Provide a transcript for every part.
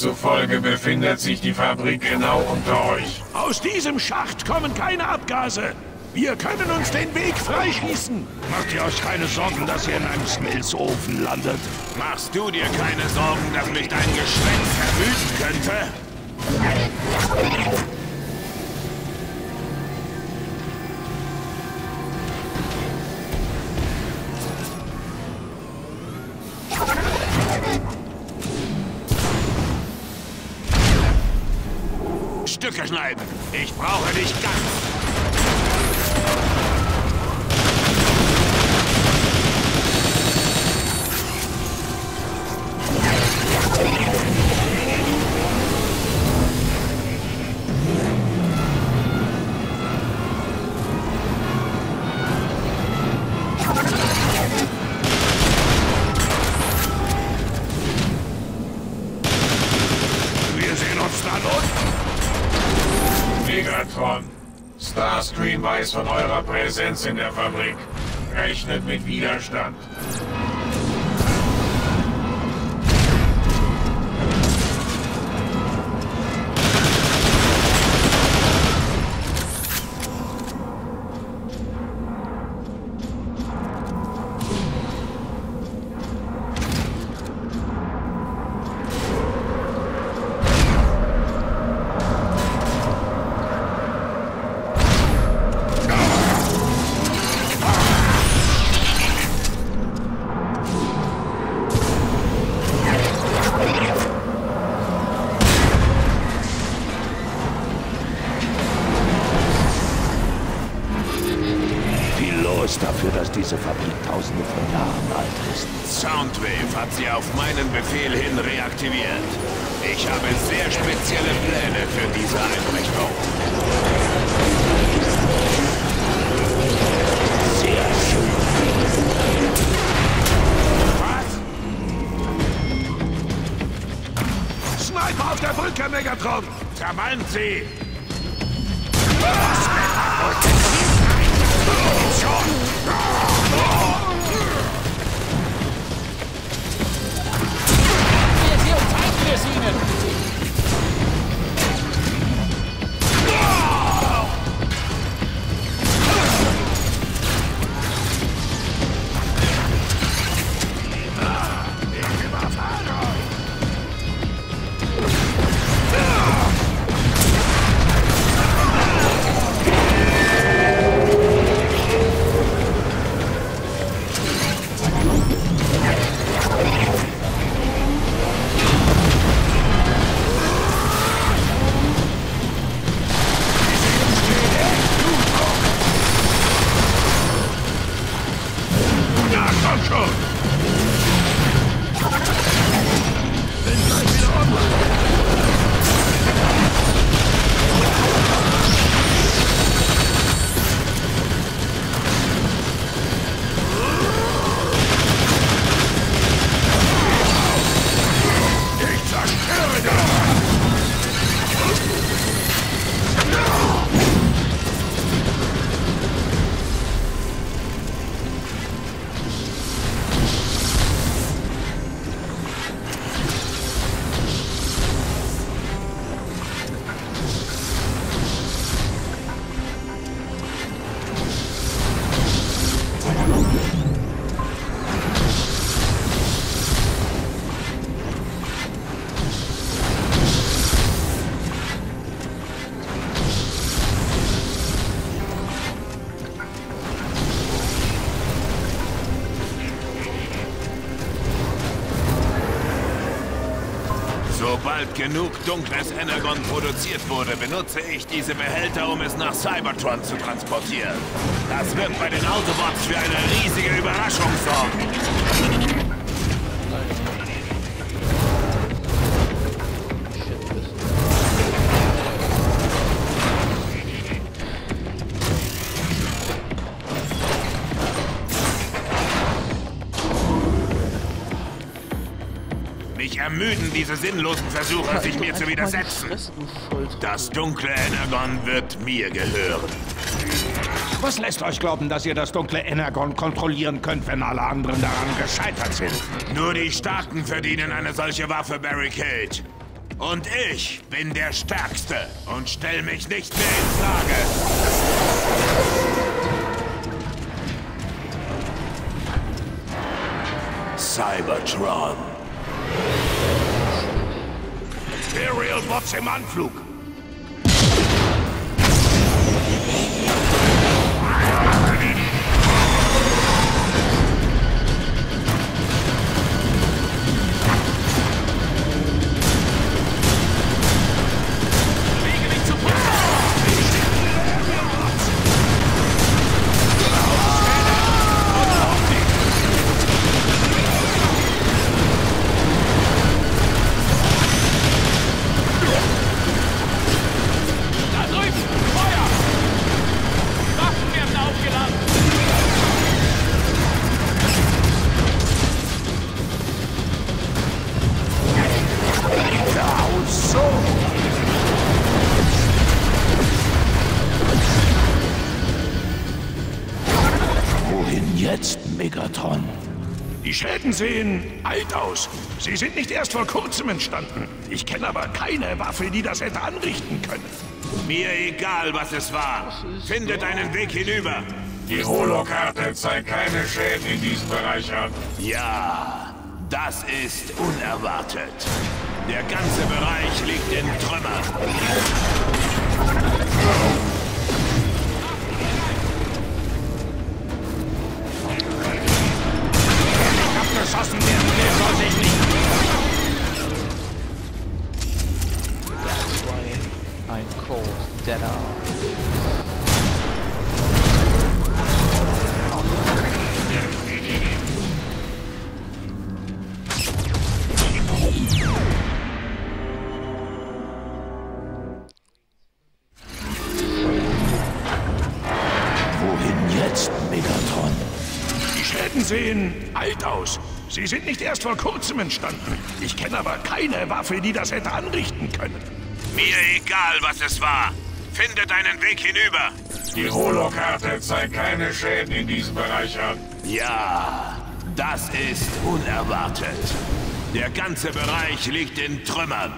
Zufolge befindet sich die Fabrik genau unter euch. Aus diesem Schacht kommen keine Abgase. Wir können uns den Weg freischießen. Macht ihr euch keine Sorgen, dass ihr in einem Smelzofen landet? Machst du dir keine Sorgen, dass mich dein Geschwätz verwüten könnte? Schneiden. Ich brauche dich ganz. Wir Megatron, Starscream weiß von eurer Präsenz in der Fabrik. Rechnet mit Widerstand. Fancy! Sobald genug dunkles Energon produziert wurde, benutze ich diese Behälter, um es nach Cybertron zu transportieren. Das wird bei den Autobots für eine riesige Überraschung sorgen. Diese sinnlosen Versuche, sich mir zu widersetzen. Das dunkle Energon wird mir gehören. Was lässt euch glauben, dass ihr das dunkle Energon kontrollieren könnt, wenn alle anderen daran gescheitert sind? Nur die Starken verdienen eine solche Waffe, Barricade. Und ich bin der Stärkste und stell mich nicht mehr in Frage. Cybertron. Imperial Bots im Anflug. Sehen alt aus. Sie sind nicht erst vor kurzem entstanden. Ich kenne aber keine Waffe, die das hätte anrichten können. Mir egal, was es war. Findet einen Weg hinüber. Die Holokarte zeigt keine Schäden in diesem Bereich an. Ja, das ist unerwartet. Der ganze Bereich liegt in Trümmern. Abgeschossen werden will, soll sich nicht. That's why I'm called Dead Wohin jetzt, Megatron? Die Schäden sehen alt aus. Sie sind nicht erst vor kurzem entstanden. Ich kenne aber keine Waffe, die das hätte anrichten können. Mir egal, was es war. Findet einen Weg hinüber. Die Holokarte zeigt keine Schäden in diesem Bereich an. Ja, das ist unerwartet. Der ganze Bereich liegt in Trümmern.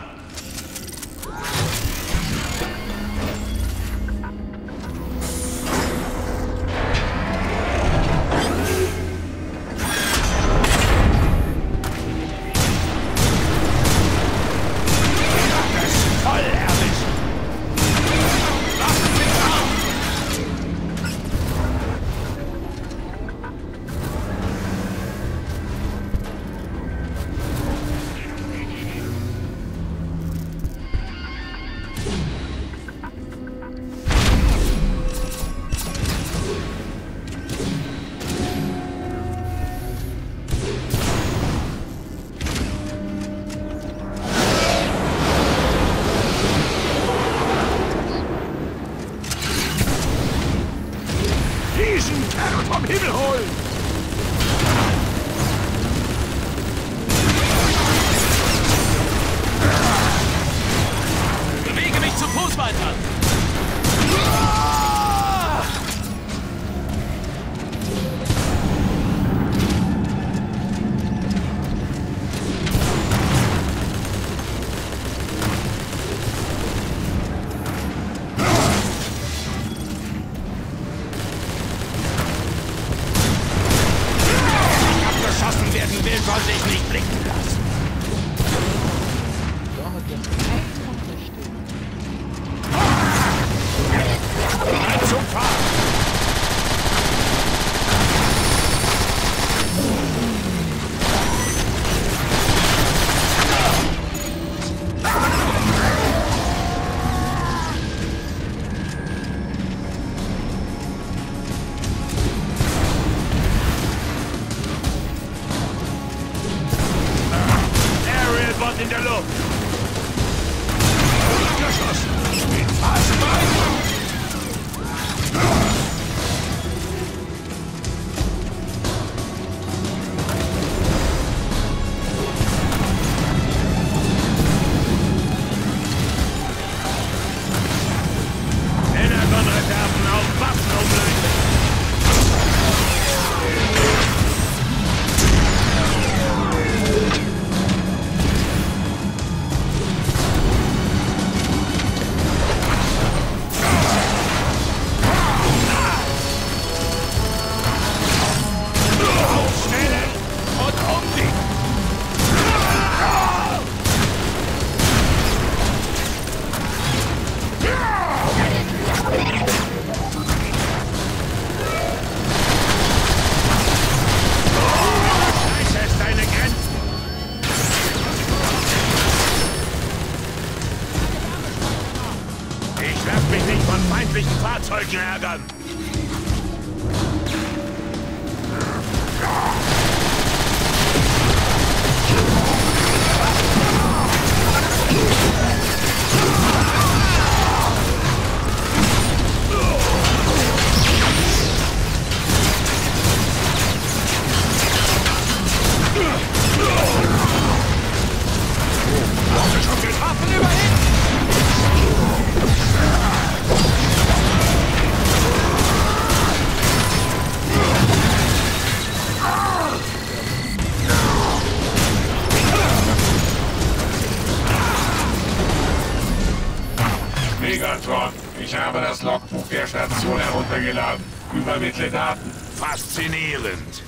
Station heruntergeladen. Übermittle Daten. Faszinierend.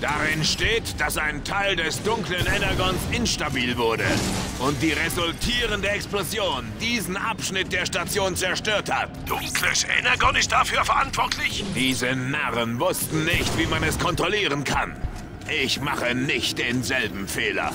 Darin steht, dass ein Teil des dunklen Energons instabil wurde und die resultierende Explosion diesen Abschnitt der Station zerstört hat. Dunkles Energon ist dafür verantwortlich? Diese Narren wussten nicht, wie man es kontrollieren kann. Ich mache nicht denselben Fehler.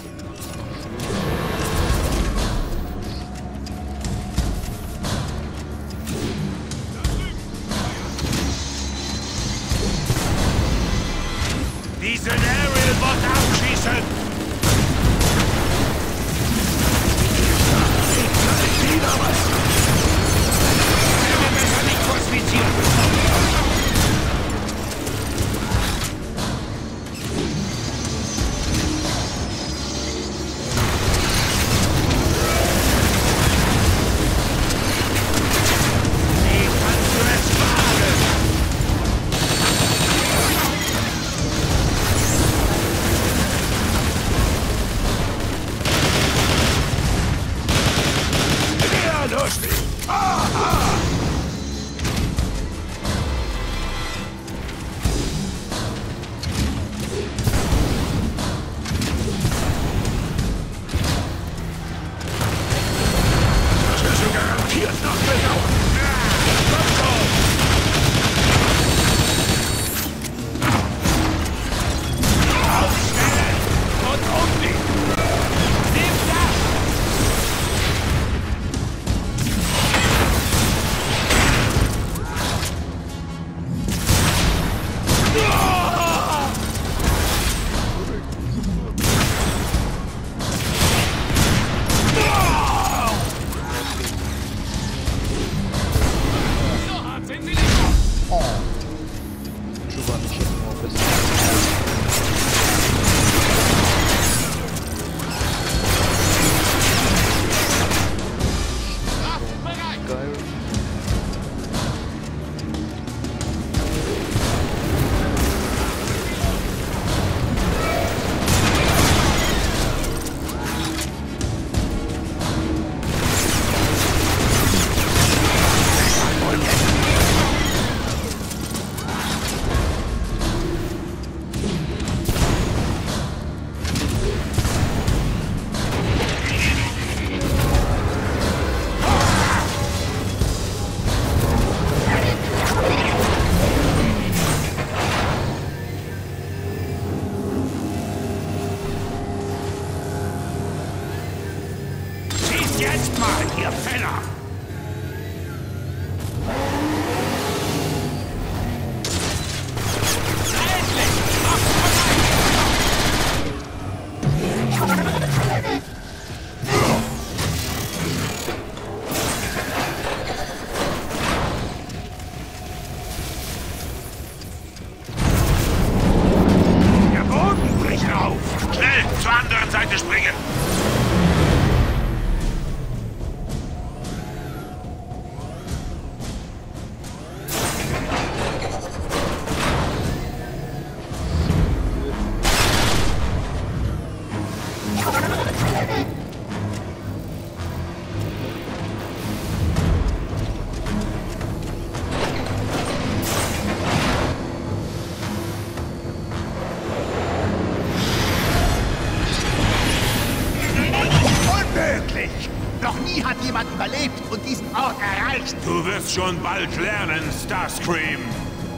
Schon bald lernen, Starscream,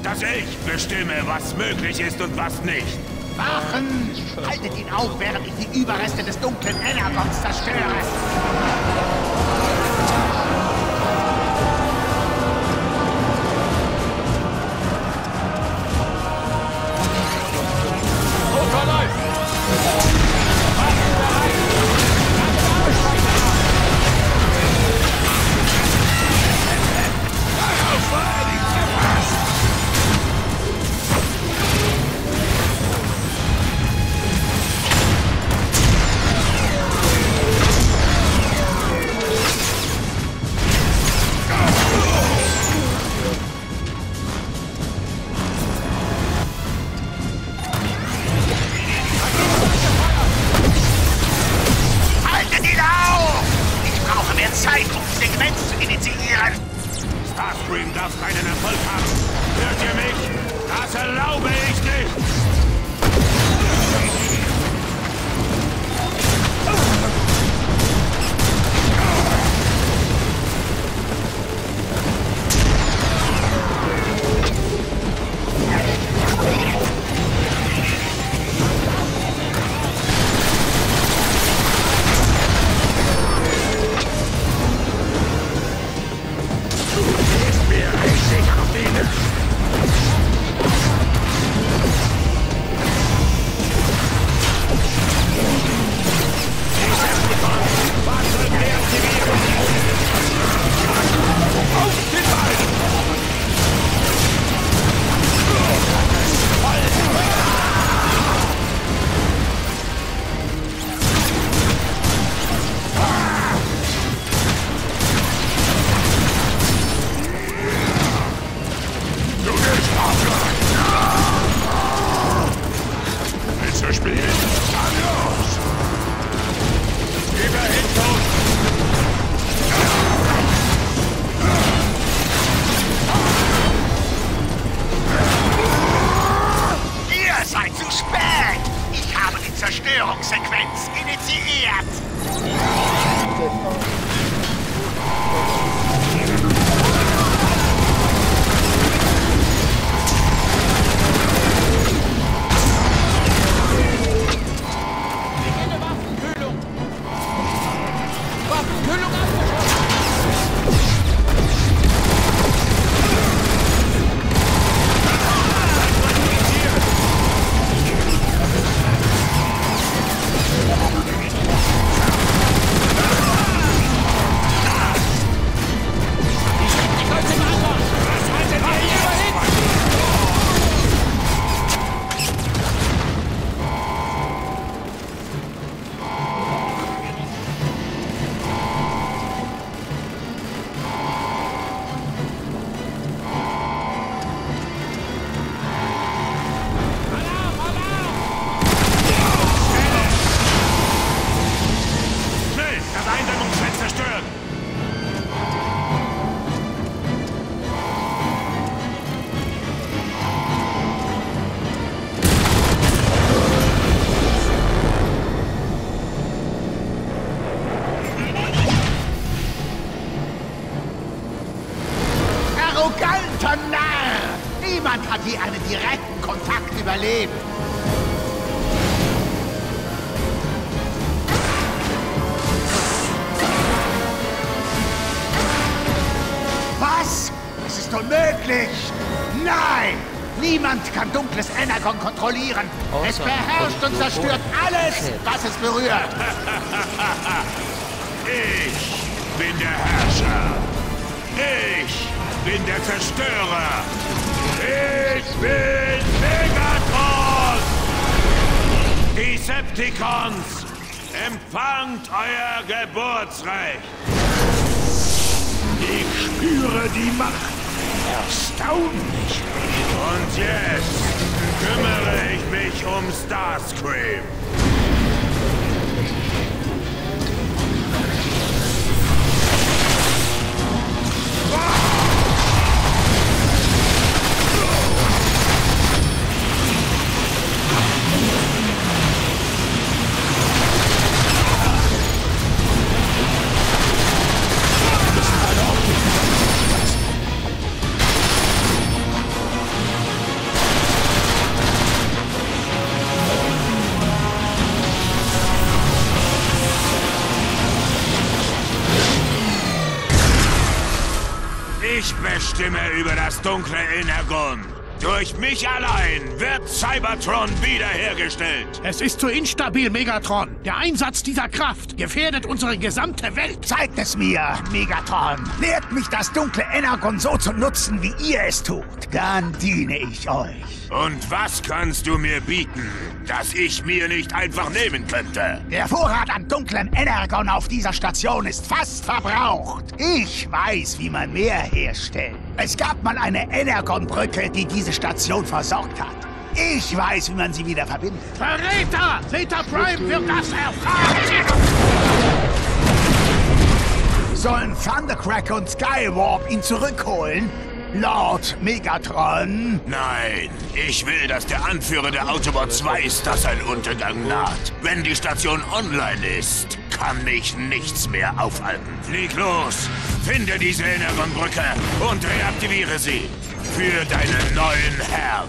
dass ich bestimme, was möglich ist und was nicht. Wachen! Haltet ihn auf, während ich die Überreste des dunklen Energons zerstöre! Starscream darf keinen Erfolg haben. Hört ihr mich? Das erlaube ich nicht! Kontrollieren. Es beherrscht und zerstört alles, was es berührt. ich bin der Herrscher. Ich bin der Zerstörer. Ich bin Megatron! Decepticons, empfangt euer Geburtsrecht. Ich spüre die Macht. Erstaunlich. Und jetzt kümmere ich mich um Starscream. Ich bestimme über das dunkle Energon. Durch mich allein wird Cybertron wiederhergestellt. Es ist zu instabil, Megatron. Der Einsatz dieser Kraft gefährdet unsere gesamte Welt. Zeigt es mir, Megatron. Lehrt mich das dunkle Energon so zu nutzen, wie ihr es tut. Dann diene ich euch. Und was kannst du mir bieten, das ich mir nicht einfach nehmen könnte? Der Vorrat an dunklem Energon auf dieser Station ist fast verbraucht. Ich weiß, wie man mehr herstellt. Es gab mal eine Energon-Brücke, die diese Station versorgt hat. Ich weiß, wie man sie wieder verbindet. Verräter! Zeta Prime wird das erfahren! Sollen Thundercracker und Skywarp ihn zurückholen? Lord Megatron? Nein, ich will, dass der Anführer der Autobots weiß, dass ein Untergang naht. Wenn die Station online ist, kann mich nichts mehr aufhalten. Flieg los, finde diese Energon-Brücke und reaktiviere sie. Für deinen neuen Herrn.